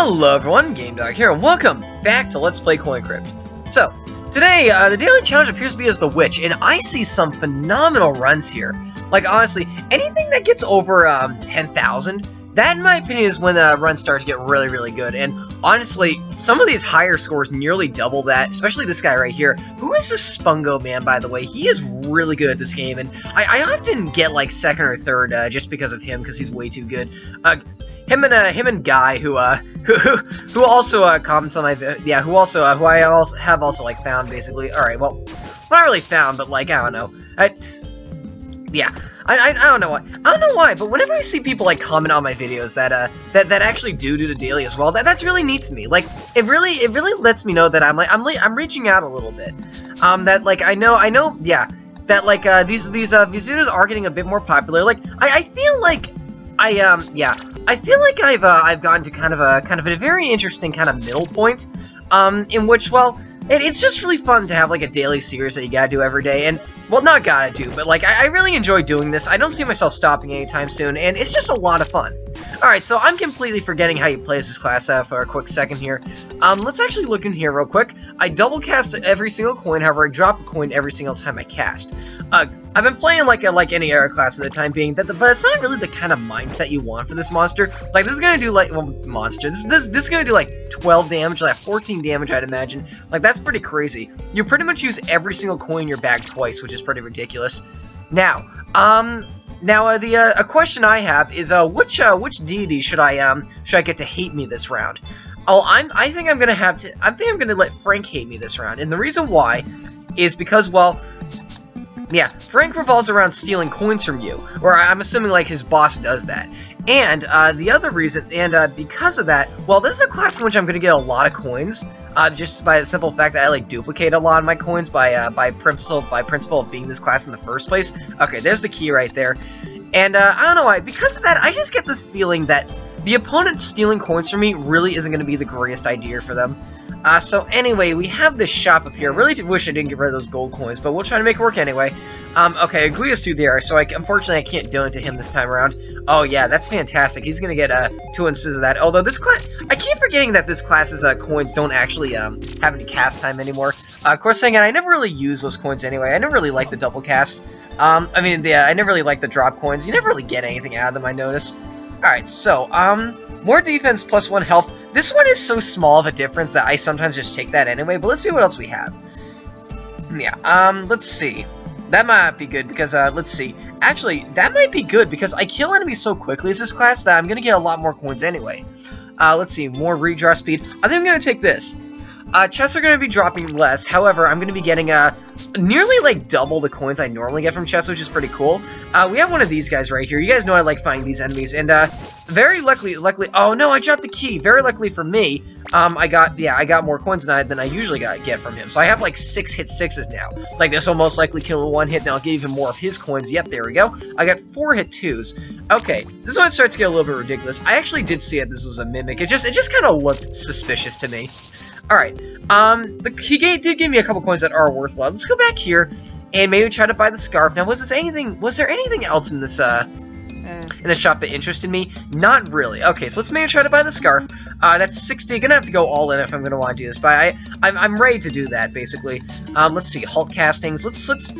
Hello everyone, Gamedawg here, and welcome back to Let's Play Coin Crypt. So, today, uh, the daily challenge appears to be as the Witch, and I see some phenomenal runs here. Like, honestly, anything that gets over, um, 10,000, that, in my opinion, is when uh, runs start to get really, really good. And, honestly, some of these higher scores nearly double that, especially this guy right here. Who is this Spungo man, by the way? He is really good at this game, and I, I often get, like, second or third uh, just because of him, because he's way too good. Uh, him and uh, him and Guy, who uh, who who also uh, comments on my yeah, who also uh, who I also have also like found basically. All right, well, not really found, but like I don't know. I yeah, I, I, I don't know why. I don't know why, but whenever I see people like comment on my videos that uh that that actually do do the daily as well, that that's really neat to me. Like it really it really lets me know that I'm like I'm I'm reaching out a little bit. Um, that like I know I know yeah that like uh these these uh these videos are getting a bit more popular. Like I I feel like I um yeah I feel like I've uh, I've gotten to kind of a kind of a very interesting kind of middle point, um, in which well, it, it's just really fun to have like a daily series that you gotta do every day, and well, not gotta do, but like I, I really enjoy doing this. I don't see myself stopping anytime soon, and it's just a lot of fun. Alright, so I'm completely forgetting how you play this class for a quick second here. Um, let's actually look in here real quick. I double cast every single coin, however I drop a coin every single time I cast. Uh, I've been playing like a, like any era class for the time being, that the, but it's not really the kind of mindset you want for this monster. Like, this is gonna do like, well, monster, this, this, this is gonna do like 12 damage, like 14 damage, I'd imagine. Like, that's pretty crazy. You pretty much use every single coin in your bag twice, which is pretty ridiculous. Now, um, now, uh, the uh, a question I have is, uh, which uh, which deity should I um should I get to hate me this round? Oh, I'm I think I'm gonna have to. I think I'm gonna let Frank hate me this round, and the reason why is because well, yeah, Frank revolves around stealing coins from you, or I'm assuming like his boss does that. And uh, the other reason, and uh, because of that, well, this is a class in which I'm going to get a lot of coins, uh, just by the simple fact that I like duplicate a lot of my coins by uh, by principle by principle of being this class in the first place. Okay, there's the key right there. And uh, I don't know why, because of that, I just get this feeling that the opponent stealing coins from me really isn't going to be the greatest idea for them. Uh, so anyway, we have this shop up here. Really wish I didn't get rid of those gold coins, but we'll try to make it work anyway. Um, okay, Aguia's through there, so I, unfortunately I can't donate to him this time around. Oh yeah, that's fantastic. He's gonna get uh, two instances of that. Although this class, I keep forgetting that this class's uh, coins don't actually um, have any cast time anymore. Uh, of course, it, I never really use those coins anyway. I never really like the double cast. Um, I mean, yeah, I never really like the drop coins. You never really get anything out of them, I notice. Alright, so, um, more defense plus one health. This one is so small of a difference that I sometimes just take that anyway, but let's see what else we have. Yeah, um, let's see. That might be good because, uh, let's see. Actually, that might be good because I kill enemies so quickly as this class that I'm to get a lot more coins anyway. Uh, let's see, more redraw speed. I think I'm to take this. Uh, chests are going to be dropping less, however, I'm going to be getting, uh, nearly, like, double the coins I normally get from chests, which is pretty cool. Uh, we have one of these guys right here. You guys know I like finding these enemies, and, uh, very luckily, luckily, oh no, I dropped the key. Very luckily for me, um, I got, yeah, I got more coins than I, than I usually got, get from him. So I have, like, six hit sixes now. Like, this will most likely kill in one hit, and I'll get even more of his coins. Yep, there we go. I got four hit twos. Okay, this is when it starts to get a little bit ridiculous. I actually did see it, this was a mimic. It just, it just kind of looked suspicious to me. Alright, um, the, he gave, did give me a couple coins that are worthwhile. Let's go back here and maybe try to buy the scarf. Now, was this anything, was there anything else in this, uh, in the shop that interested me? Not really. Okay, so let's maybe try to buy the scarf. Uh, that's 60. Gonna have to go all in if I'm gonna want to do this, but I, I'm, I'm ready to do that, basically. Um, let's see, Hulk castings. Let's, let's,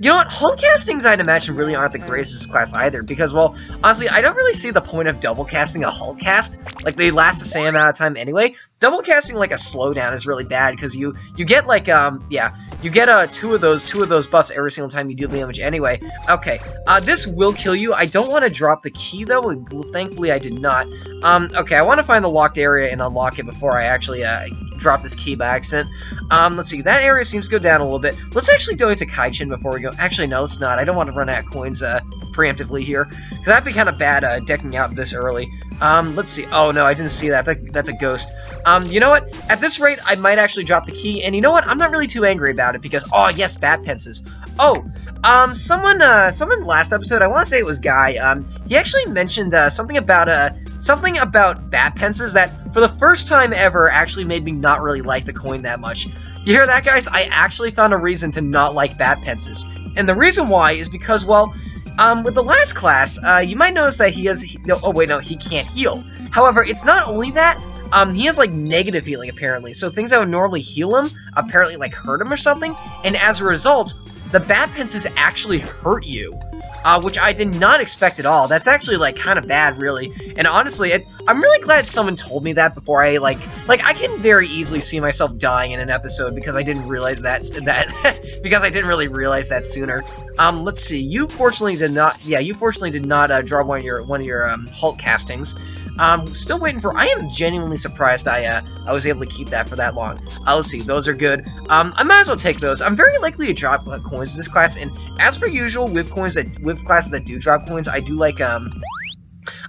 you know what? Hull castings, I'd imagine, really aren't the greatest class either, because, well, honestly, I don't really see the point of double casting a Hull cast. Like, they last the same amount of time anyway. Double casting, like, a slowdown is really bad, because you, you get, like, um, yeah, you get, uh, two of those, two of those buffs every single time you do damage anyway. Okay, uh, this will kill you. I don't want to drop the key, though. Thankfully, I did not. Um, okay, I want to find the locked area and unlock it before I actually, uh, drop this key by accident. Um, let's see, that area seems to go down a little bit. Let's actually donate to Kaichin before we go. Actually, no, let's not. I don't want to run out of coins uh, preemptively here, because that'd be kind of bad uh, decking out this early. Um, let's see. Oh, no, I didn't see that. that. That's a ghost. Um, you know what? At this rate, I might actually drop the key, and you know what? I'm not really too angry about it, because, oh, yes, bat pences. Oh, um, someone, uh, someone last episode, I want to say it was Guy, um, he actually mentioned, uh, something about, uh, something about bat pences that, for the first time ever, actually made me not really like the coin that much. You hear that, guys? I actually found a reason to not like bat pences. And the reason why is because, well, um, with the last class, uh, you might notice that he has, he, oh wait, no, he can't heal. However, it's not only that, um, he has like negative healing apparently. So things that would normally heal him apparently like hurt him or something. And as a result, the bat pincers actually hurt you. Uh, which I did not expect at all. That's actually, like, kind of bad, really. And honestly, it, I'm really glad someone told me that before I, like, like, I can very easily see myself dying in an episode because I didn't realize that, that, because I didn't really realize that sooner. Um, let's see, you fortunately did not, yeah, you fortunately did not, uh, draw one of your, one of your, um, Hulk castings. Um, still waiting for. I am genuinely surprised I uh, I was able to keep that for that long. Uh, let's see, those are good. Um, I might as well take those. I'm very likely to drop uh, coins in this class, and as per usual, with coins that with classes that do drop coins, I do like um,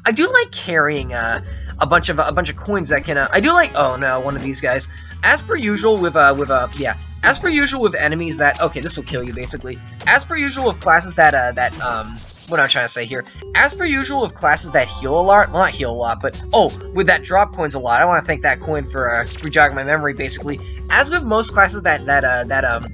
I do like carrying uh, a bunch of a bunch of coins that can. Uh, I do like. Oh no, one of these guys. As per usual with uh with uh yeah. As per usual with enemies that okay, this will kill you basically. As per usual with classes that uh that um what I'm trying to say here. As per usual with classes that heal a lot, well not heal a lot, but oh, with that drop coins a lot. I want to thank that coin for uh, rejogging my memory basically. As with most classes that that uh, that um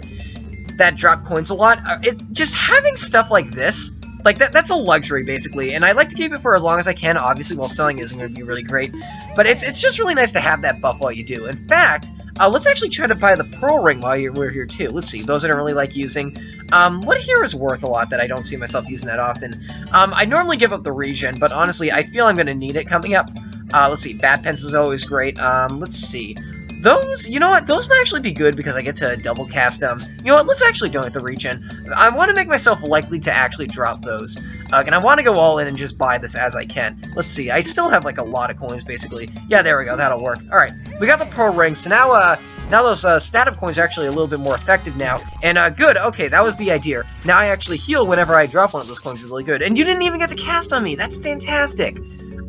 that drop coins a lot, uh, it's just having stuff like this. Like, that, that's a luxury, basically, and I like to keep it for as long as I can, obviously, while selling isn't going to be really great, but it's, it's just really nice to have that buff while you do. In fact, uh, let's actually try to buy the Pearl Ring while we're here, too. Let's see, those I don't really like using. Um, what here is worth a lot that I don't see myself using that often? Um, I normally give up the regen, but honestly, I feel I'm going to need it coming up. Uh, let's see, Bat is always great. Um, let's see. Those, you know what, those might actually be good because I get to double cast them. You know what, let's actually donate the regen. I want to make myself likely to actually drop those. Uh, and I want to go all in and just buy this as I can. Let's see, I still have like a lot of coins basically. Yeah, there we go, that'll work. Alright, we got the Pearl Ring, so now, uh, now those uh, static coins are actually a little bit more effective now. And uh, good, okay, that was the idea. Now I actually heal whenever I drop one of those coins really good. And you didn't even get to cast on me, that's fantastic.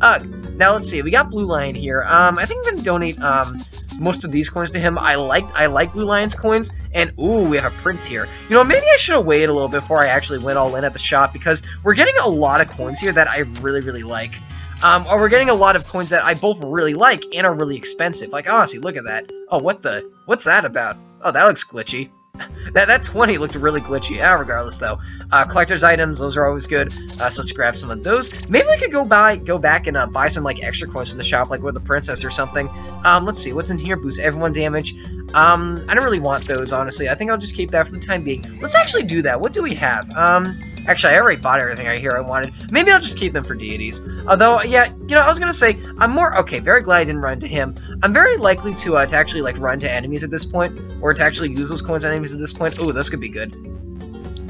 Uh, now let's see, we got Blue Lion here. Um, I think I'm gonna donate, um, most of these coins to him. I like I like Blue Lion's coins, and ooh, we have a Prince here. You know, maybe I should have waited a little before I actually went all in at the shop, because we're getting a lot of coins here that I really, really like. Um, or we're getting a lot of coins that I both really like and are really expensive. Like, honestly, look at that. Oh, what the? What's that about? Oh, that looks glitchy. that, that 20 looked really glitchy. Ah, regardless, though. Uh, collector's items, those are always good. Uh, so let's grab some of those. Maybe we could go buy, go back and uh, buy some like extra coins from the shop, like with the princess or something. Um, let's see, what's in here? Boost everyone damage. Um, I don't really want those, honestly. I think I'll just keep that for the time being. Let's actually do that. What do we have? Um, actually, I already bought everything I hear I wanted. Maybe I'll just keep them for deities. Although, yeah, you know, I was gonna say, I'm more, okay, very glad I didn't run to him. I'm very likely to, uh, to actually, like, run to enemies at this point, or to actually use those coins on enemies at this point. Ooh, this could be good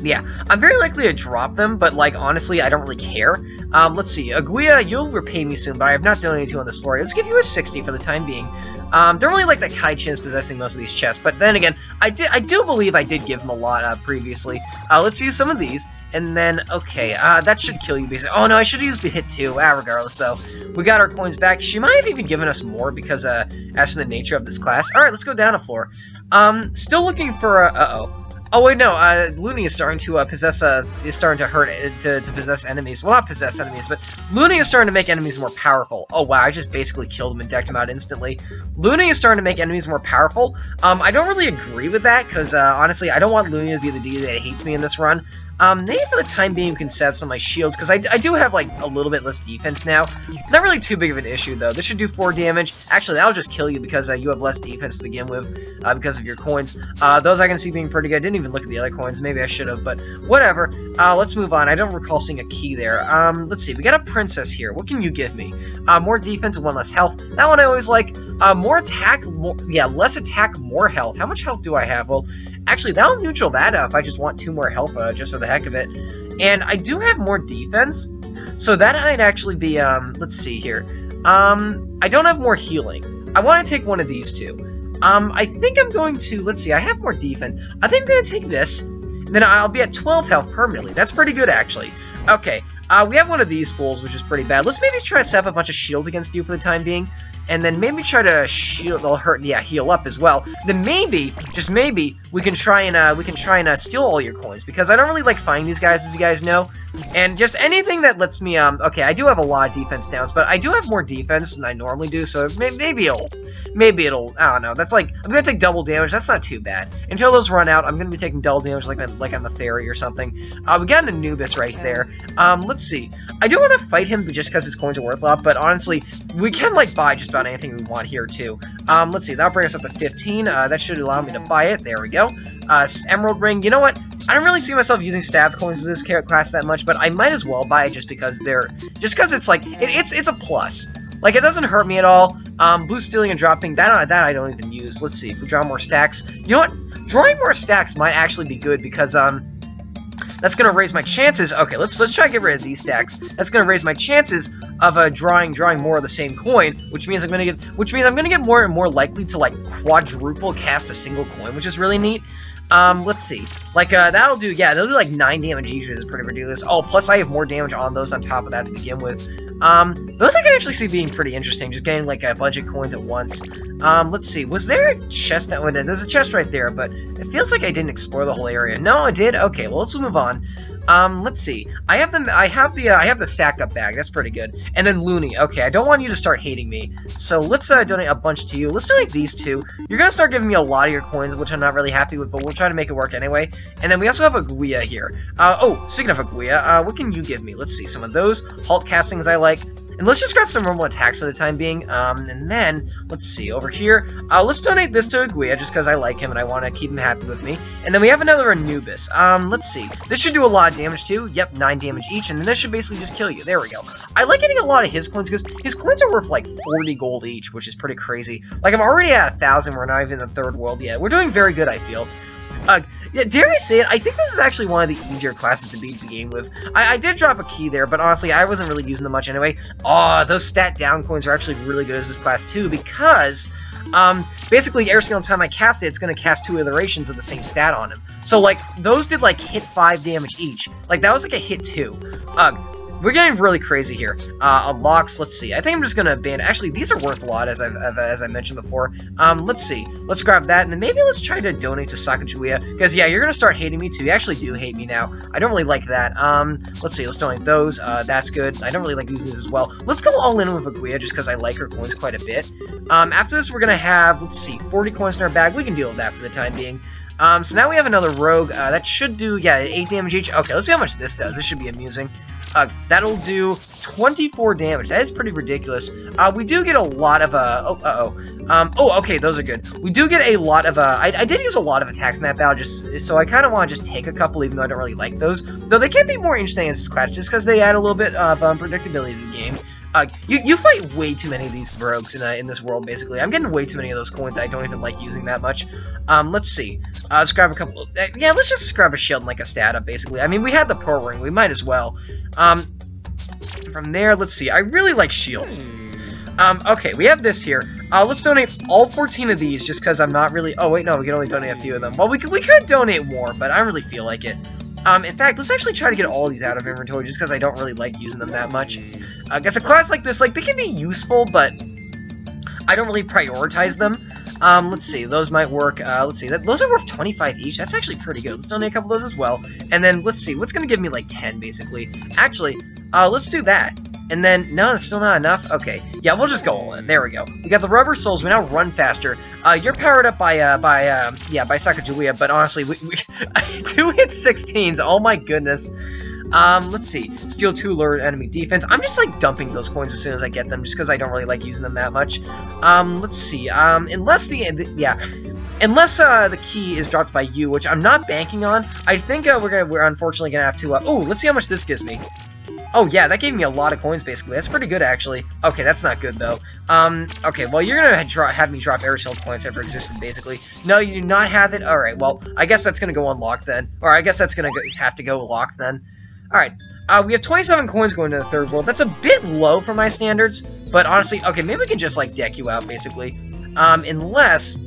yeah, I'm very likely to drop them, but, like, honestly, I don't really care. Um, let's see, Aguia, you'll repay me soon, but I have not donated to on this story. Let's give you a 60 for the time being. Um, don't really like that Kaichin's possessing most of these chests, but then again, I did, I do believe I did give him a lot, uh, previously. Uh, let's use some of these, and then, okay, uh, that should kill you, basically. Oh, no, I should have used the hit, too. Ah, regardless, though. We got our coins back. She might have even given us more, because, uh, as to the nature of this class. Alright, let's go down a floor. Um, still looking for, uh, uh-oh. Oh wait, no. Uh, is starting to uh, possess. Uh, is starting to hurt uh, to, to possess enemies. Well, not possess enemies, but Looney is starting to make enemies more powerful. Oh wow, I just basically killed him and decked him out instantly. Looney is starting to make enemies more powerful. Um, I don't really agree with that because uh, honestly, I don't want Looney to be the deity that hates me in this run. Um, maybe for the time being, you can set some of my shields, because I, I do have, like, a little bit less defense now. Not really too big of an issue, though. This should do 4 damage. Actually, that'll just kill you, because uh, you have less defense to begin with, uh, because of your coins. Uh, those I can see being pretty good. I didn't even look at the other coins. Maybe I should have, but whatever. Uh, let's move on. I don't recall seeing a key there. Um, let's see. We got a princess here. What can you give me? Uh, more defense, one less health. That one I always like. Uh, more attack, more, yeah, less attack, more health. How much health do I have? Well, Actually, that'll neutral that if I just want two more health uh, just for the heck of it. And I do have more defense, so that might actually be, um, let's see here. Um, I don't have more healing. I want to take one of these two. Um, I think I'm going to, let's see, I have more defense. I think I'm going to take this, then I'll be at 12 health permanently. That's pretty good, actually. Okay, uh, we have one of these fools, which is pretty bad. Let's maybe try to set up a bunch of shields against you for the time being and then maybe try to shield they'll hurt yeah heal up as well. Then maybe just maybe we can try and uh we can try and uh, steal all your coins because I don't really like finding these guys as you guys know And just anything that lets me, um, okay, I do have a lot of defense downs, but I do have more defense than I normally do, so may maybe it'll, maybe it'll, I don't know, that's like, I'm gonna take double damage, that's not too bad. Until those run out, I'm gonna be taking double damage like, like on the ferry or something. Uh, we got an Anubis right there. Um, let's see. I do want to fight him just because his coins are worth a lot, but honestly, we can, like, buy just about anything we want here, too. Um, let's see, that'll bring us up to 15. Uh, that should allow me to buy it. There we go. Uh, Emerald Ring. You know what? I don't really see myself using staff coins in this class that much, but I might as well buy it just because they're... Just because it's, like, it, it's it's a plus. Like, it doesn't hurt me at all. Um, blue stealing and dropping, that, that I don't even use. Let's see, we draw more stacks. You know what? Drawing more stacks might actually be good because, um, that's gonna raise my chances. Okay, let's let's try to get rid of these stacks. That's gonna raise my chances of uh, drawing drawing more of the same coin, which means I'm gonna get which means I'm gonna get more and more likely to like quadruple cast a single coin, which is really neat. Um, let's see. Like, uh, that'll do, yeah, they'll do like 9 damage each, which is pretty ridiculous. Oh, plus I have more damage on those on top of that to begin with. Um, those I can actually see being pretty interesting, just getting like a bunch of coins at once. Um, let's see, was there a chest that went in? There's a chest right there, but it feels like I didn't explore the whole area. No, I did? Okay, well, let's move on. Um, let's see. I have the I have the uh, I have the stacked up bag. That's pretty good. And then Looney. Okay, I don't want you to start hating me. So let's uh, donate a bunch to you. Let's donate these two. You're gonna start giving me a lot of your coins, which I'm not really happy with, but we'll try to make it work anyway. And then we also have Aguia here. Uh, oh, speaking of Aguia, uh, what can you give me? Let's see. Some of those Halt castings I like. And let's just grab some normal attacks for the time being. Um, and then, let's see, over here, uh, let's donate this to Aguia just because I like him and I want to keep him happy with me. And then we have another Anubis. Um, let's see. This should do a lot of damage too. Yep, 9 damage each. And then this should basically just kill you. There we go. I like getting a lot of his coins because his coins are worth like 40 gold each, which is pretty crazy. Like, I'm already at a 1,000. We're not even in the third world yet. We're doing very good, I feel. Uh, yeah, dare I say it, I think this is actually one of the easier classes to beat the game with. I, I did drop a key there, but honestly, I wasn't really using them much anyway. Oh, those stat down coins are actually really good as this class too, because um, basically every single time I cast it, it's going to cast two iterations of the same stat on him. So, like, those did, like, hit 5 damage each. Like, that was, like, a hit 2. Ugh. We're getting really crazy here. Uh, unlocks, let's see. I think I'm just gonna ban. Actually, these are worth a lot, as I've, as I mentioned before. Um, let's see. Let's grab that, and then maybe let's try to donate to Sacagawea. Because yeah, you're gonna start hating me too. You actually do hate me now. I don't really like that. Um, let's see. Let's donate those. Uh, that's good. I don't really like these as well. Let's go all in with Aguia just because I like her coins quite a bit. Um, after this, we're gonna have let's see, 40 coins in our bag. We can deal with that for the time being. Um, so now we have another rogue. Uh, that should do, yeah, 8 damage each. Okay, let's see how much this does. This should be amusing. Uh, that'll do 24 damage. That is pretty ridiculous. Uh, we do get a lot of, uh, oh, uh-oh. Um, oh, okay, those are good. We do get a lot of, uh, I, I did use a lot of attacks in that battle, just so I kind of want to just take a couple, even though I don't really like those. Though they can be more interesting as Scratch, just because they add a little bit of unpredictability um, to the game. Uh, you, you fight way too many of these rogues in, uh, in this world, basically. I'm getting way too many of those coins I don't even like using that much. Um, let's see. Uh, let's grab a couple... Uh, yeah, let's just grab a shield and like a stat up, basically. I mean, we had the pearl ring. We might as well. Um, from there, let's see. I really like shields. Um, okay, we have this here. Uh, let's donate all 14 of these, just because I'm not really... Oh, wait, no, we can only donate a few of them. Well, we could, we could donate more, but I don't really feel like it. Um, in fact, let's actually try to get all these out of inventory, just because I don't really like using them that much. I guess a class like this, like, they can be useful, but I don't really prioritize them. Um, let's see, those might work. Uh, let's see, that, those are worth 25 each. That's actually pretty good. Let's donate a couple of those as well. And then, let's see, what's going to give me, like, 10, basically? Actually, uh, let's do that. And then, no, it's still not enough? Okay. Yeah, we'll just go all in. There we go. We got the rubber soles. We now run faster. Uh, you're powered up by, uh, by, um, yeah, by Sacagawea, but honestly, we, we two hit 16s. Oh my goodness. Um, let's see. Steal two lured enemy defense. I'm just, like, dumping those coins as soon as I get them, just because I don't really like using them that much. Um, let's see. Um, unless the, the yeah, unless, uh, the key is dropped by you, which I'm not banking on, I think, uh, we're gonna, we're unfortunately gonna have to, uh, oh, let's see how much this gives me. Oh, yeah, that gave me a lot of coins, basically. That's pretty good, actually. Okay, that's not good, though. Um, okay, well, you're gonna have me drop every single coins ever existed, basically. No, you do not have it? Alright, well, I guess that's gonna go unlocked, then. Or I guess that's gonna go, have to go locked, then. Alright, uh, we have 27 coins going to the third world. That's a bit low for my standards, but honestly, okay, maybe we can just, like, deck you out, basically. Um, unless...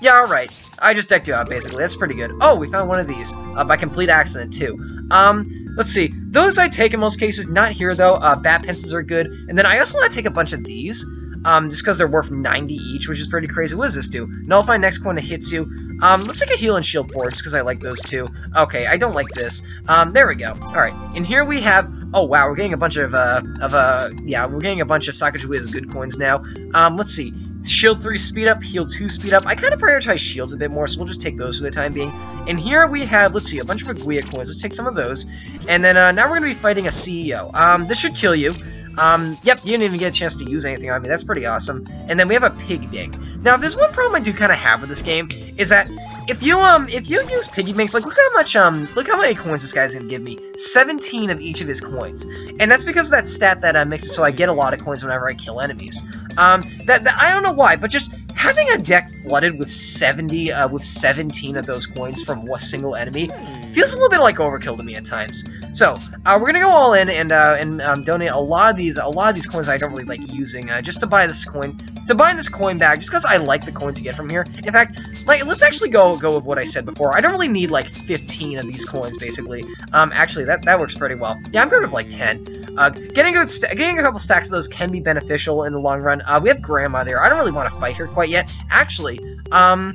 Yeah, alright. I just decked you out, basically. That's pretty good. Oh, we found one of these. Uh, by complete accident, too. Um, Let's see. Those I take in most cases. Not here, though. Uh, bat pencils are good. And then I also want to take a bunch of these. um, just because they're worth 90 each, which is pretty crazy. What does this do? Nullify next coin that hits you. Um, let's take a heal and shield board, just because I like those two. Okay, I don't like this. Um, there we go. Alright, and here we have... Oh, wow, we're getting a bunch of, uh, of, uh, yeah, we're getting a bunch of Sacagawea's good coins now. Um, let's see. Shield 3 speed up, heal 2 speed up. I kind of prioritize shields a bit more, so we'll just take those for the time being. And here we have, let's see, a bunch of Aguia coins. Let's take some of those. And then uh, now we're going to be fighting a CEO. Um, this should kill you. Um, yep, you didn't even get a chance to use anything on me. That's pretty awesome. And then we have a pig dig. Now, there's one problem I do kind of have with this game, is that if you um if you use piggy banks, like look how much um look how many coins this guy's gonna give me. 17 of each of his coins. And that's because of that stat that uh, makes it so I get a lot of coins whenever I kill enemies. Um that, that I don't know why, but just having a deck flooded with 70 uh, with 17 of those coins from a single enemy feels a little bit like overkill to me at times. So uh, we're gonna go all in and uh, and um, donate a lot of these a lot of these coins I don't really like using uh, just to buy this coin to buy this coin bag just because I like the coins you get from here. In fact, like let's actually go go with what I said before. I don't really need like 15 of these coins basically. Um, actually that that works pretty well. Yeah, I'm good with like 10. Uh, getting a getting a couple stacks of those can be beneficial in the long run. Uh, we have Grandma there. I don't really want to fight her quite yet. Actually, um.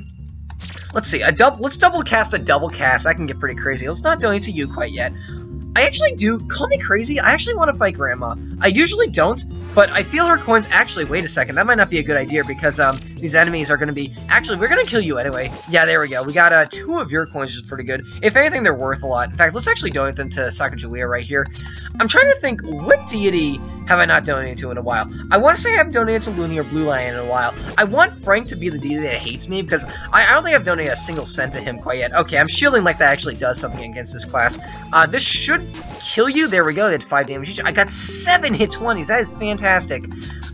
Let's see, a double. Let's double cast a double cast. That can get pretty crazy. Let's not donate to you quite yet. I actually do, call me crazy, I actually want to fight Grandma. I usually don't, but I feel her coins, actually, wait a second, that might not be a good idea because um, these enemies are going to be, actually, we're going to kill you anyway. Yeah, there we go, we got uh, two of your coins, which is pretty good. If anything, they're worth a lot. In fact, let's actually donate them to Sacagawea right here. I'm trying to think, what deity have I not donated to in a while? I want to say I haven't donated to Looney or Blue Lion in a while. I want Frank to be the deity that hates me because I, I don't think I've donated a single cent to him quite yet. Okay, I'm shielding like that actually does something against this class. Uh, this should kill you. There we go. Did 5 damage each. I got 7 hit 20s. That is fantastic.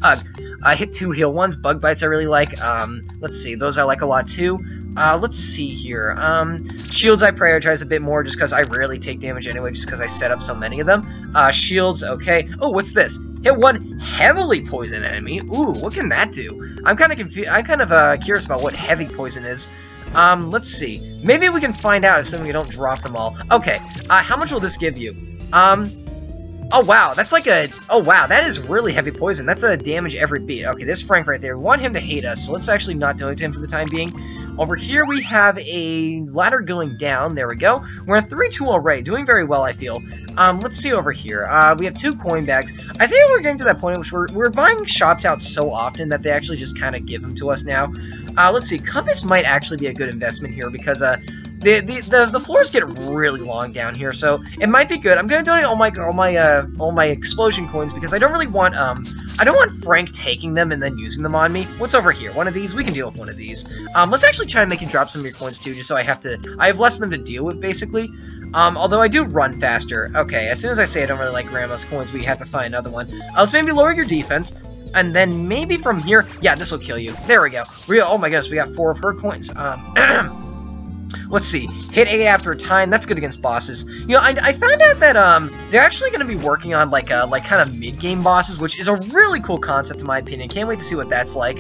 Uh, I hit 2 heal 1s. Bug bites I really like. Um, let's see. Those I like a lot too. Uh, let's see here. Um, shields I prioritize a bit more just because I rarely take damage anyway, just because I set up so many of them. Uh, shields, okay. Oh, what's this? Hit one heavily poison enemy. Ooh, what can that do? I'm kind of confused. I'm kind of uh, curious about what heavy poison is. Um, let's see. Maybe we can find out assuming we don't drop them all. Okay, uh, how much will this give you? Um, oh wow, that's like a, oh wow, that is really heavy poison. That's a damage every beat. Okay, this Frank right there. We want him to hate us, so let's actually not donate to him for the time being. Over here we have a ladder going down. There we go. We're at 3-2 already. Doing very well, I feel. Um, let's see over here. Uh, we have two coin bags. I think we're getting to that point in which we're, we're buying shops out so often that they actually just kind of give them to us now. Uh, let's see. Compass might actually be a good investment here because uh, the, the, the, the floors get really long down here, so it might be good. I'm gonna donate all my all my uh, all my explosion coins because I don't really want um I don't want Frank taking them and then using them on me. What's over here? One of these? We can deal with one of these. Um, let's actually try and make you drop some of your coins too, just so I have to I have less of them to deal with basically. Um, although I do run faster. Okay, as soon as I say I don't really like Grandma's coins, we have to find another one. Uh, let's maybe lower your defense. And then maybe from here, yeah, this will kill you. There we go. We, oh my goodness, we got four of her coins. Um, Let's see. Hit A after a time. That's good against bosses. You know, I, I found out that um they're actually going to be working on like a like kind of mid game bosses, which is a really cool concept in my opinion. Can't wait to see what that's like.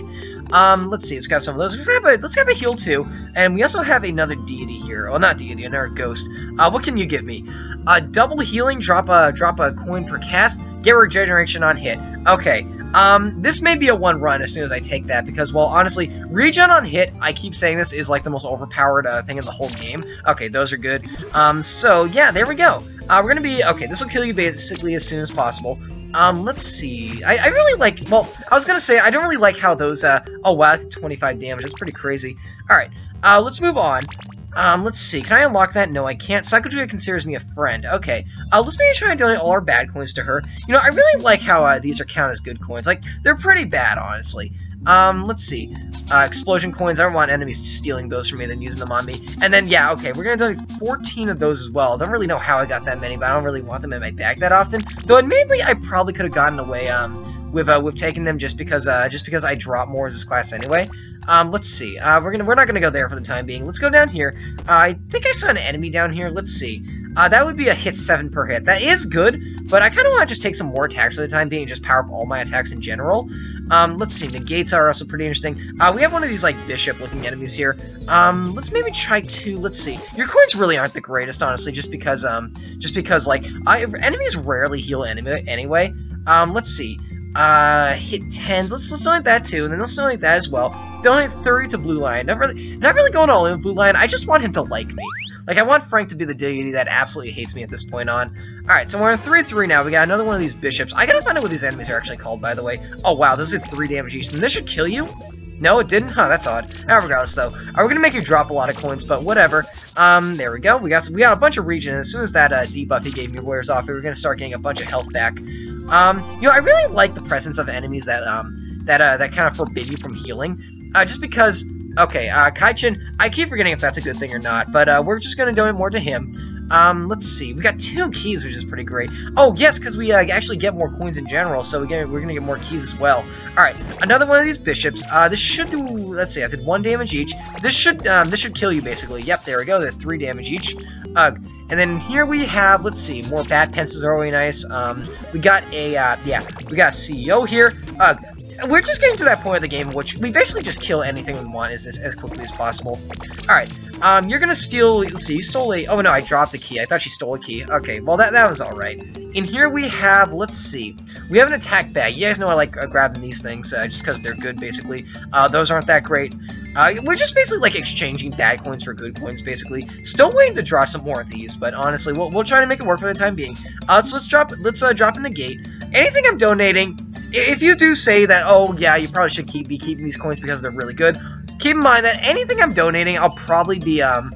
Um, let's see. it's got some of those. Let's grab a let's grab a heal too, and we also have another deity here. Well, not deity, another ghost. Uh, what can you give me? Uh, double healing. Drop a drop a coin per cast. Get regeneration on hit. Okay. Um, this may be a one run as soon as I take that, because, well, honestly, regen on hit, I keep saying this, is like the most overpowered uh, thing in the whole game. Okay, those are good. Um, so, yeah, there we go. Uh, we're gonna be, okay, this will kill you basically as soon as possible. Um, let's see. I, I really like, well, I was gonna say, I don't really like how those, uh, oh wow, that's 25 damage, that's pretty crazy. Alright, uh, let's move on. Um, let's see. Can I unlock that? No, I can't. Sacagawea considers me a friend. Okay. Uh, let's maybe try and donate all our bad coins to her. You know, I really like how uh, these are counted as good coins. Like, they're pretty bad, honestly. Um, let's see. Uh, explosion coins. I don't want enemies stealing those from me and then using them on me. And then, yeah, okay, we're gonna donate 14 of those as well. Don't really know how I got that many, but I don't really want them in my bag that often. Though, admittedly, I probably could have gotten away, um, with, uh, with taking them just because, uh, just because I drop more as this class anyway. Um, let's see. Uh, we're gonna we're not gonna go there for the time being. Let's go down here. Uh, I think I saw an enemy down here. Let's see. Uh, that would be a hit seven per hit. That is good, but I kind of want to just take some more attacks for the time being and just power up all my attacks in general. Um, let's see. Negates are also pretty interesting. Uh, we have one of these like bishop-looking enemies here. Um, let's maybe try to. Let's see. Your coins really aren't the greatest, honestly, just because um, just because like I enemies rarely heal enemy anyway. Um, let's see. Uh, hit 10s. Let's, let's donate that too, and then let's donate that as well. Donate 30 to Blue Lion. Not really, not really going all in with Blue Lion. I just want him to like me. Like, I want Frank to be the deity that absolutely hates me at this point on. Alright, so we're in 3-3 now. We got another one of these bishops. I gotta find out what these enemies are actually called, by the way. Oh, wow, those are 3 damage each. And this should kill you? No, it didn't? Huh, that's odd. Now, regardless, though, uh, we're gonna make you drop a lot of coins, but whatever. Um, there we go. We got we got a bunch of regen. As soon as that uh, debuff he gave me wears off, we are gonna start getting a bunch of health back. Um, you know, I really like the presence of enemies that um that uh that kind of forbid you from healing. Uh, just because. Okay, uh, Kaichin, I keep forgetting if that's a good thing or not, but uh, we're just gonna donate more to him. Um, let's see. We got two keys, which is pretty great. Oh, yes, because we uh, actually get more coins in general, so we get, we're going to get more keys as well. Alright, another one of these bishops. Uh, this should do, let's see, I did one damage each. This should, um, this should kill you, basically. Yep, there we go. They're three damage each. Ugh. And then here we have, let's see, more bat pencils are really nice. Um, we got a, uh, yeah, we got a CEO here. Ugh we're just getting to that point of the game which we basically just kill anything we want as, as, as quickly as possible. Alright, um, you're gonna steal, let's see, you stole a, oh no, I dropped a key. I thought she stole a key. Okay, well that, that was alright. In here we have, let's see, we have an attack bag. You guys know I like uh, grabbing these things, uh, just because they're good, basically. Uh, those aren't that great. Uh, we're just basically like exchanging bad coins for good coins, basically. Still waiting to draw some more of these, but honestly, we'll, we'll try to make it work for the time being. Uh, so let's drop, let's uh, drop in the gate. Anything I'm donating, if you do say that, oh yeah, you probably should keep be keeping these coins because they're really good, keep in mind that anything I'm donating, I'll probably be, um,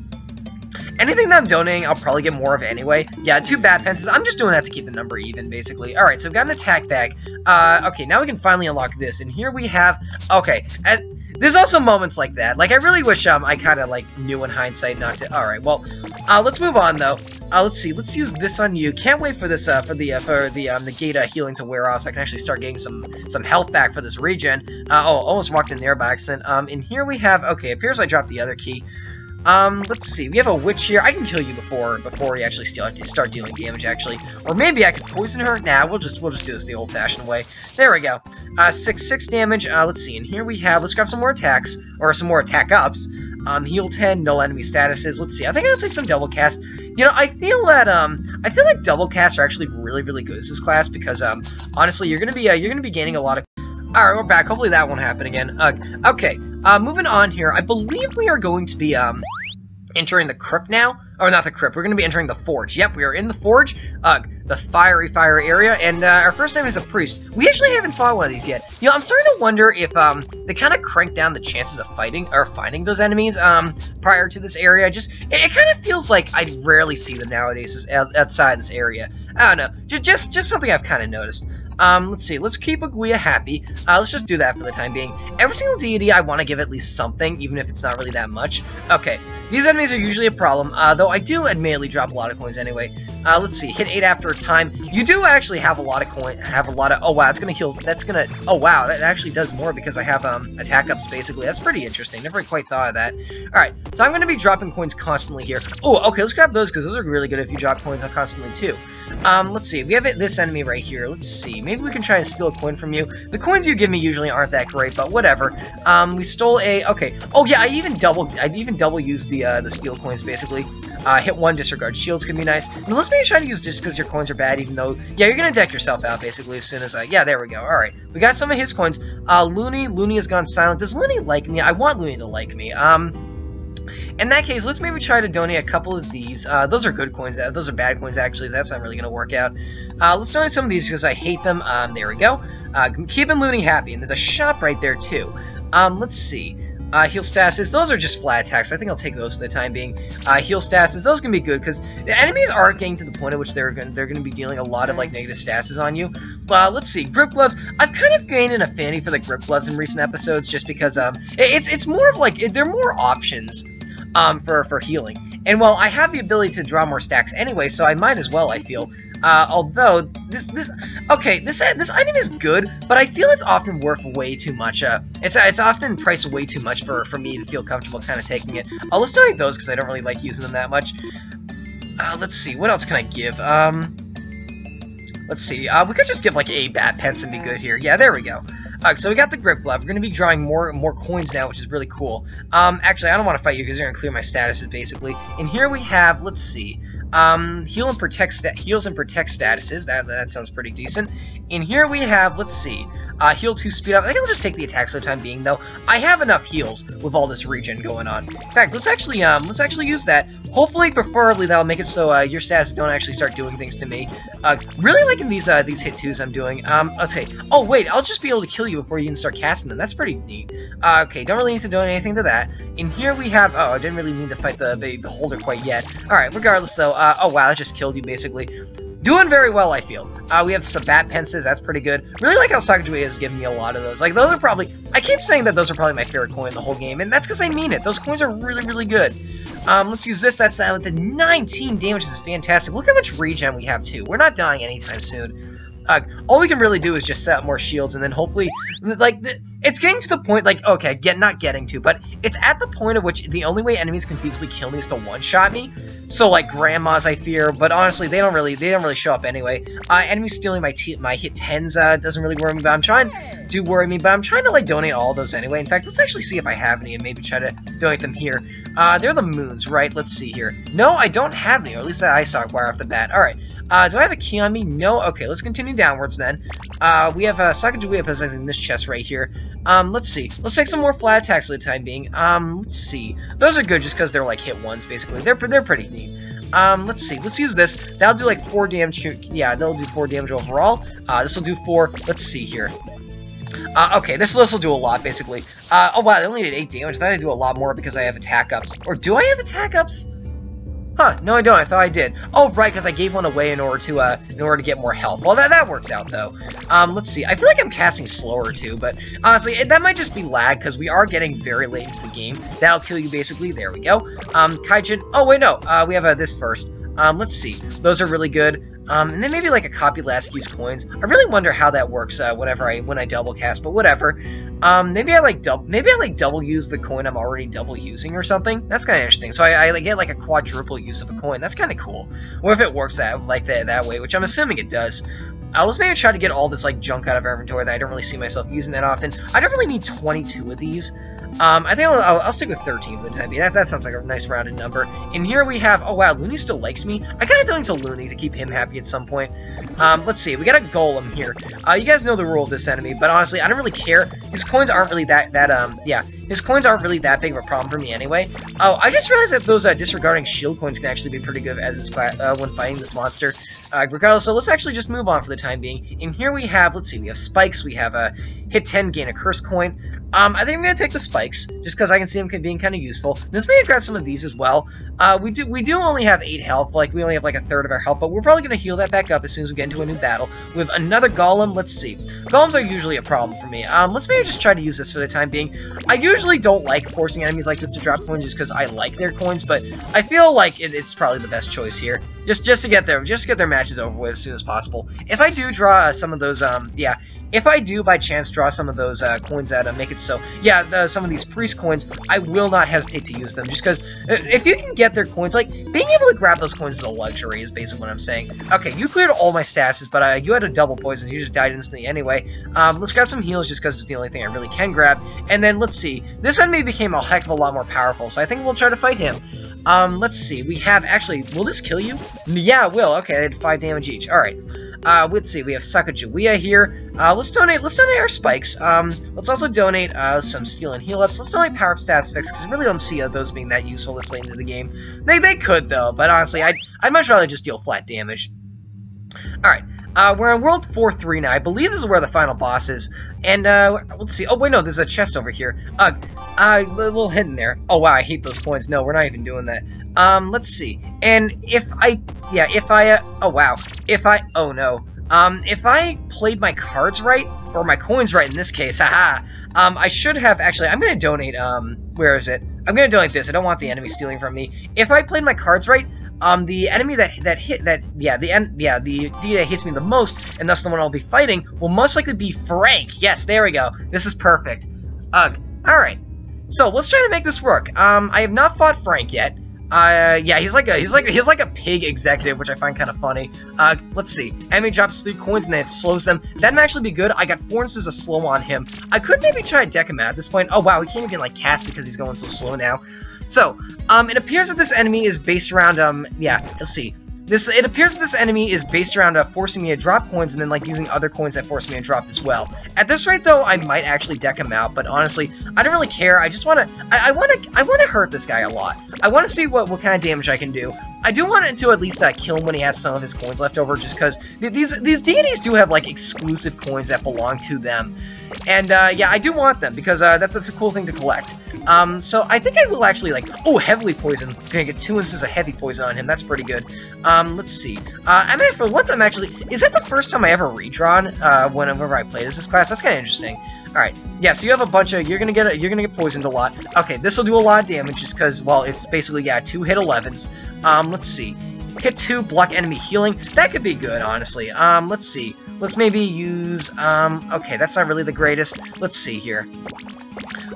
anything that I'm donating, I'll probably get more of anyway. Yeah, two bat pencils. I'm just doing that to keep the number even, basically. Alright, so I've got an attack bag. Uh, okay, now we can finally unlock this. And here we have, okay, at, there's also moments like that. Like, I really wish um, I kind of, like, knew in hindsight not to... Alright, well, uh, let's move on, though. Uh, let's see. Let's use this on you. Can't wait for this, uh, for the, uh, for the, um, the gate, uh, healing to wear off so I can actually start getting some, some health back for this regen. Uh, oh, almost walked in there by accident. Um, and here we have, okay, appears I dropped the other key. Um, let's see. We have a witch here. I can kill you before before we actually start dealing damage, actually. Or maybe I could poison her. Nah, we'll just we'll just do this the old-fashioned way. There we go. Uh, six six damage. Uh, let's see. And here we have. Let's grab some more attacks or some more attack ups. Um, heal 10, no enemy statuses. Let's see. I think I'll take some double cast. You know, I feel that um, I feel like double casts are actually really really good as this class because um, honestly, you're gonna be uh, you're gonna be gaining a lot of. All right, we're back. Hopefully that won't happen again. Uh, okay. Uh, moving on here, I believe we are going to be um entering the crypt now. Oh, not the crypt. We're going to be entering the forge. Yep, we are in the forge. Uh, the fiery fire area, and uh, our first name is a priest. We actually haven't fought one of these yet. You know, I'm starting to wonder if um they kind of crank down the chances of fighting or finding those enemies um prior to this area. Just it, it kind of feels like I rarely see them nowadays outside this area. I don't know. Just, just something I've kind of noticed. Um, let's see. Let's keep Aguia happy. Uh, let's just do that for the time being. Every single deity, I want to give at least something, even if it's not really that much. Okay. These enemies are usually a problem, uh, though I do admittedly drop a lot of coins anyway. Uh, let's see. Hit 8 after a time. You do actually have a lot of coin. Have a lot of... Oh, wow. It's going to heal... That's to... Oh, wow. That actually does more because I have um, attack ups, basically. That's pretty interesting. Never quite thought of that. Alright. So I'm going to be dropping coins constantly here. Oh, okay. Let's grab those because those are really good if you drop coins constantly, too. Um, let's see. We have this enemy right here. Let's see. Maybe we can try and steal a coin from you. The coins you give me usually aren't that great, but whatever. Um, we stole a... Okay. Oh, yeah, I even double... I even double used the, uh, the steel coins, basically. Uh, hit one, disregard shields can be nice. Let's maybe try to use just because your coins are bad, even though... Yeah, you're gonna deck yourself out, basically, as soon as I... Yeah, there we go. Alright. We got some of his coins. Uh, Looney. Looney has gone silent. Does Looney like me? I want Looney to like me. Um... In that case, let's maybe try to donate a couple of these. Uh, those are good coins. Uh, those are bad coins, actually. That's not really going to work out. Uh, let's donate some of these because I hate them. Um, there we go. Uh, keeping Looney happy. And there's a shop right there, too. Um, let's see. Uh, heal statuses, those are just flat attacks. I think I'll take those for the time being. Uh, heal statuses, those can be good because the enemies are getting to the point at which they're going they're going to be dealing a lot of like negative statuses on you. Uh, let's see, grip gloves. I've kind of gained an affinity for the grip gloves in recent episodes just because um it, it's it's more of like it, they're more options um, for, for healing. And while I have the ability to draw more stacks anyway, so I might as well, I feel. Uh, although, this, this, okay, this this item is good, but I feel it's often worth way too much. Uh, it's it's often priced way too much for, for me to feel comfortable kind of taking it. I'll just donate those because I don't really like using them that much. Uh, let's see, what else can I give? Um, let's see, uh, we could just give like a bat pence and be good here. Yeah, there we go. Alright, so we got the grip glove. We're going to be drawing more and more coins now, which is really cool. Um, actually, I don't want to fight you because you're going to clear my statuses, basically. And here we have, let's see, Um, heal and protect heals and protect statuses. That that sounds pretty decent. And here we have, let's see, uh, heal 2 speed up. I think I'll just take the attacks for the time being, though. I have enough heals with all this regen going on. In fact, let's actually um, let's actually use that. Hopefully, preferably, that'll make it so uh, your stats don't actually start doing things to me. Uh, really liking these uh, these hit twos I'm doing. Um, okay. Oh wait, I'll just be able to kill you before you can start casting them. That's pretty neat. Uh, okay, don't really need to do anything to that. In here we have. Oh, I didn't really need to fight the the beholder quite yet. All right. Regardless, though. Uh, oh wow, that just killed you basically. Doing very well, I feel. Uh, we have some bat pences, that's pretty good. Really like how Sacagawea has given me a lot of those. Like, those are probably... I keep saying that those are probably my favorite coin in the whole game, and that's because I mean it. Those coins are really, really good. Um, let's use this. That's uh, the 19 damage. Is fantastic. Look how much regen we have, too. We're not dying anytime soon. Uh, all we can really do is just set up more shields, and then hopefully, like, it's getting to the point, like, okay, get not getting to, but it's at the point of which the only way enemies can feasibly kill me is to one-shot me. So like grandmas, I fear, but honestly, they don't really they don't really show up anyway. Uh, enemies stealing my my hit tens uh, doesn't really worry me, but I'm trying to worry me, but I'm trying to like donate all those anyway. In fact, let's actually see if I have any and maybe try to donate them here. Uh, they're the moons, right? Let's see here. No, I don't have any, or at least I saw wire off the bat. All right. Uh, do I have a key on me? No? Okay, let's continue downwards then. Uh, we have uh, Sacagawea possessing this chest right here. Um, let's see. Let's take some more flat attacks for the time being. Um, let's see. Those are good just because they're like hit ones, basically. They're, they're pretty neat. Um, let's see. Let's use this. That'll do like 4 damage. Yeah, that'll do 4 damage overall. Uh, this will do 4. Let's see here. Uh, okay, this will do a lot, basically. Uh, oh, wow, I only did 8 damage. Then I do a lot more because I have attack ups. Or do I have attack ups? Huh, no I don't, I thought I did. Oh, right, because I gave one away in order to, uh, in order to get more health. Well, that, that works out, though. Um, let's see, I feel like I'm casting slower, too, but honestly, it, that might just be lag, because we are getting very late into the game. That'll kill you, basically. There we go. Um, Kaijin, oh, wait, no, uh, we have, uh, this first. Um, let's see, those are really good. Um, and then maybe like a copy last use coins. I really wonder how that works uh, whenever I when I double cast, but whatever. Um, maybe I like double maybe I like double use the coin I'm already double using or something. That's kind of interesting. So I, I get like a quadruple use of a coin. That's kind of cool. Or if it works that like that that way, which I'm assuming it does. I was maybe try to get all this like junk out of inventory that I don't really see myself using that often. I don't really need 22 of these. Um, I think I'll, I'll, I'll, stick with 13 for the time being. That, that sounds like a nice rounded number. And here we have, oh wow, Looney still likes me. I don't need to Looney to keep him happy at some point. Um, let's see, we got a Golem here. Uh, you guys know the rule of this enemy, but honestly, I don't really care. His coins aren't really that, that, um, yeah, his coins aren't really that big of a problem for me anyway. Oh, I just realized that those uh, disregarding shield coins can actually be pretty good as uh, when fighting this monster. Uh, regardless, so let's actually just move on for the time being. And here we have, let's see, we have spikes, we have a hit 10, gain a curse coin. Um, I think I'm gonna take the spikes, just because I can see them being kind of useful. This may grab some of these as well. Uh, we do we do only have 8 health, like we only have like a third of our health, but we're probably gonna heal that back up as soon as we get into a new battle. With another golem, let's see. Golems are usually a problem for me. Um, let's maybe just try to use this for the time being. I usually don't like forcing enemies like this to drop coins just because I like their coins, but I feel like it, it's probably the best choice here. Just just to get their just to get their matches over with as soon as possible. If I do draw uh, some of those, um, yeah, if I do, by chance, draw some of those uh, coins that uh, make it so, yeah, the, some of these priest coins, I will not hesitate to use them, just because uh, if you can get their coins, like, being able to grab those coins is a luxury, is basically what I'm saying. Okay, you cleared all my statuses, but uh, you had a double poison, you just died instantly anyway. Um, let's grab some heals, just because it's the only thing I really can grab, and then, let's see, this enemy became a heck of a lot more powerful, so I think we'll try to fight him. Um, let's see, we have, actually, will this kill you? Yeah, it will, okay, I did 5 damage each, alright. Uh, let's see, we have Sacagawea here. Uh, let's donate, let's donate our spikes. Um, let's also donate, uh, some steel and heal ups. Let's donate power up stats fix, because I really don't see uh, those being that useful this late into the game. They, they could, though, but honestly, I'd, I'd much rather just deal flat damage. Alright, uh, we're in World 4-3 now. I believe this is where the final boss is. And, uh, let's see. Oh, wait, no, there's a chest over here. Uh, uh, a little hidden there. Oh, wow, I hate those coins. No, we're not even doing that. Um, let's see. And if I, yeah, if I, uh, oh, wow. If I, oh, no. Um, if I played my cards right, or my coins right in this case, haha, um, I should have, actually, I'm to donate, um, where is it? I'm to do it like this. I don't want the enemy stealing from me. If I played my cards right, um, the enemy that that hit that yeah the en yeah the D that hits me the most, and thus the one I'll be fighting, will most likely be Frank. Yes, there we go. This is perfect. Ugh. All right. So let's try to make this work. Um, I have not fought Frank yet. Uh, yeah, he's like a he's like he's like a pig executive, which I find kind of funny. Uh, let's see. Enemy drops three coins and then it slows them. That'd actually be good. I got four instances of slow on him. I could maybe try out at this point. Oh wow, he can't even like cast because he's going so slow now. So, um, it appears that this enemy is based around, um, yeah, let's see. This it appears this enemy is based around uh, forcing me to drop coins and then like using other coins that force me to drop as well. At this rate though, I might actually deck him out, but honestly, I don't really care. I just want to, I want to, I want to hurt this guy a lot. I want to see what what kind of damage I can do. I do want to at least uh, kill him when he has some of his coins left over, just because these these deities do have like exclusive coins that belong to them. And, uh, yeah, I do want them, because, uh, that's, that's a cool thing to collect. Um, so I think I will actually, like, oh, heavily poison. Gonna get two instances of heavy poison on him, that's pretty good. Um, let's see. Uh, I mean, for once I'm actually, is that the first time I ever redrawn, uh, whenever I played as this class? That's kind of interesting. Alright, yeah, so you have a bunch of, you're gonna get, a, you're gonna get poisoned a lot. Okay, this will do a lot of damage just because, well, it's basically, yeah, two hit 11s. Um, let's see. Hit 2, block enemy healing. That could be good, honestly. Um, let's see. Let's maybe use, um, okay, that's not really the greatest. Let's see here.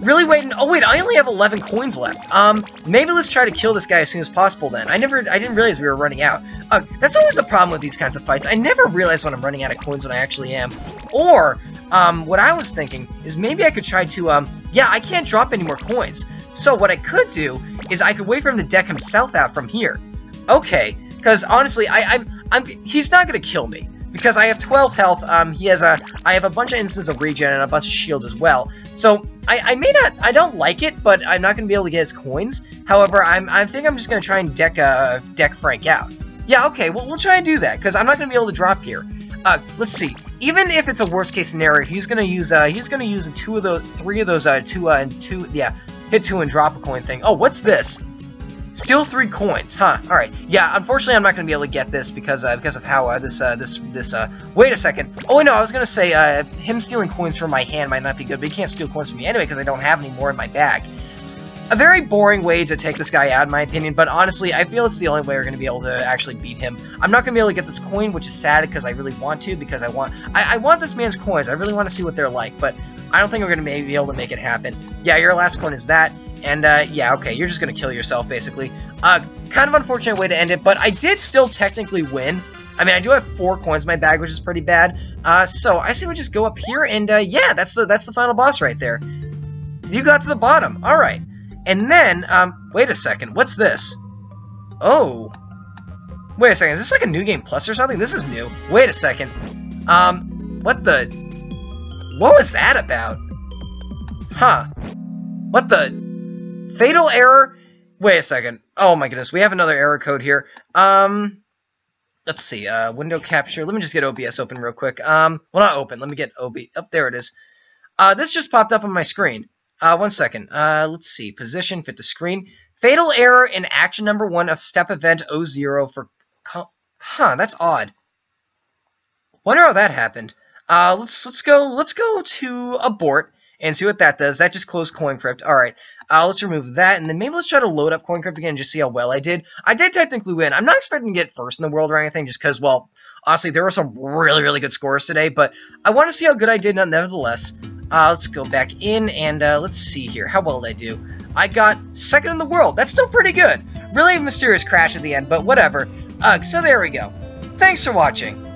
Really waiting, oh wait, I only have 11 coins left. Um, maybe let's try to kill this guy as soon as possible then. I never, I didn't realize we were running out. Uh, that's always the problem with these kinds of fights. I never realize when I'm running out of coins when I actually am. Or, um, what I was thinking is maybe I could try to, um, yeah, I can't drop any more coins. So what I could do is I could wait for him to deck himself out from here. Okay, because honestly, I, I'm, I'm, he's not gonna kill me because I have 12 health. Um, he has a, I have a bunch of instances of regen and a bunch of shields as well. So I, I may not, I don't like it, but I'm not gonna be able to get his coins. However, I'm, I think I'm just gonna try and deck, uh, deck Frank out. Yeah, okay, well, we'll try and do that because I'm not gonna be able to drop here. Uh, let's see. Even if it's a worst case scenario, he's gonna use, uh, he's gonna use two of those, three of those, uh, two, uh, and two, yeah, hit two and drop a coin thing. Oh, what's this? Still three coins, huh? All right. Yeah, unfortunately, I'm not going to be able to get this because uh, because of how uh, this uh, this this. Uh, wait a second. Oh no, I was going to say uh, him stealing coins from my hand might not be good, but he can't steal coins from me anyway because I don't have any more in my bag. A very boring way to take this guy out, in my opinion, but honestly, I feel it's the only way we're going to be able to actually beat him. I'm not going to be able to get this coin, which is sad because I really want to, because I want I, I want this man's coins. I really want to see what they're like, but I don't think we're going to be able to make it happen. Yeah, your last coin is that. And, uh, yeah, okay, you're just gonna kill yourself, basically. Uh, kind of unfortunate way to end it, but I did still technically win. I mean, I do have four coins in my bag, which is pretty bad. Uh, so I say we just go up here, and, uh, yeah, that's the, that's the final boss right there. You got to the bottom. Alright. And then, um, wait a second. What's this? Oh. Wait a second. Is this like a new game plus or something? This is new. Wait a second. Um, what the... What was that about? Huh. What the... Fatal error? Wait a second. Oh my goodness, we have another error code here. Um, let's see. Uh, window capture. Let me just get OBS open real quick. Um, well, not open. Let me get OB. Up oh, there it is. Uh, this just popped up on my screen. Uh, one second. Uh, let's see. Position, fit to screen. Fatal error in action number one of step event 0 for... Huh, that's odd. Wonder how that happened. Uh, let's let's go let's go to abort and see what that does. That just closed CoinCrypt. All right. Uh, let's remove that, and then maybe let's try to load up Coin CoinCrypt again and just see how well I did. I did technically win. I'm not expecting to get first in the world or anything, just because, well, honestly, there were some really, really good scores today, but I want to see how good I did nevertheless. Uh, let's go back in, and uh, let's see here. How well did I do? I got second in the world. That's still pretty good. Really mysterious crash at the end, but whatever. Ugh, so there we go. Thanks for watching.